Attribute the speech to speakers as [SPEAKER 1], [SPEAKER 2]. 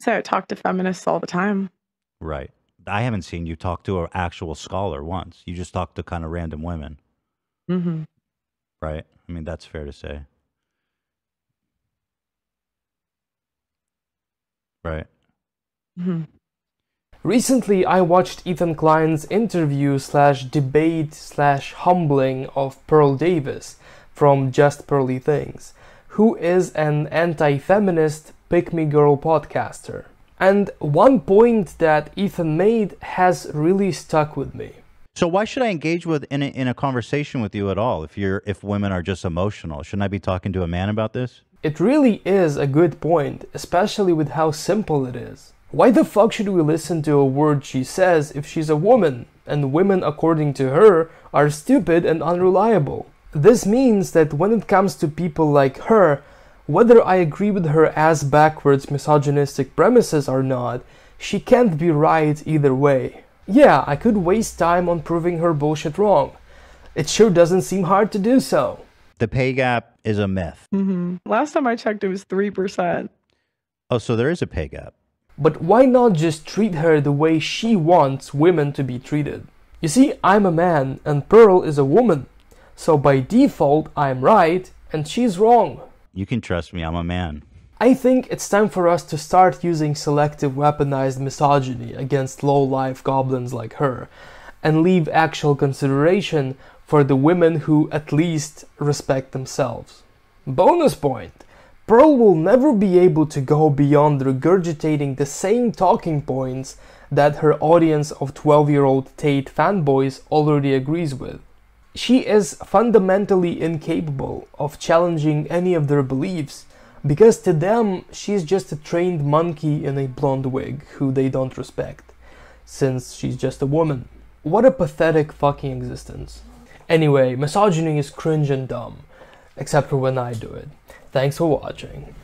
[SPEAKER 1] So I talk to feminists all the time.
[SPEAKER 2] Right. I haven't seen you talk to an actual scholar once. You just talk to kind of random women.
[SPEAKER 1] hmm
[SPEAKER 2] Right. I mean, that's fair to say. Right.
[SPEAKER 1] hmm
[SPEAKER 3] Recently, I watched Ethan Klein's interview slash debate slash humbling of Pearl Davis from Just Pearly Things, who is an anti feminist pick me girl podcaster. And one point that Ethan made has really stuck with me.
[SPEAKER 2] So why should I engage with in a, in a conversation with you at all if you're if women are just emotional? Shouldn't I be talking to a man about this?
[SPEAKER 3] It really is a good point, especially with how simple it is. Why the fuck should we listen to a word she says if she's a woman, and women, according to her, are stupid and unreliable? This means that when it comes to people like her, whether I agree with her ass backwards misogynistic premises or not, she can't be right either way. Yeah, I could waste time on proving her bullshit wrong. It sure doesn't seem hard to do so.
[SPEAKER 2] The pay gap is a myth.
[SPEAKER 1] Mm-hmm. Last time I checked, it was 3%.
[SPEAKER 2] Oh, so there is a pay gap.
[SPEAKER 3] But why not just treat her the way she wants women to be treated? You see, I'm a man and Pearl is a woman. So by default, I'm right and she's wrong.
[SPEAKER 2] You can trust me, I'm a man.
[SPEAKER 3] I think it's time for us to start using selective weaponized misogyny against low life goblins like her and leave actual consideration for the women who at least respect themselves. Bonus point Pearl will never be able to go beyond regurgitating the same talking points that her audience of 12 year old Tate fanboys already agrees with. She is fundamentally incapable of challenging any of their beliefs because to them she's just a trained monkey in a blonde wig who they don't respect, since she's just a woman. What a pathetic fucking existence. Anyway, misogyny is cringe and dumb, except for when I do it. Thanks for watching.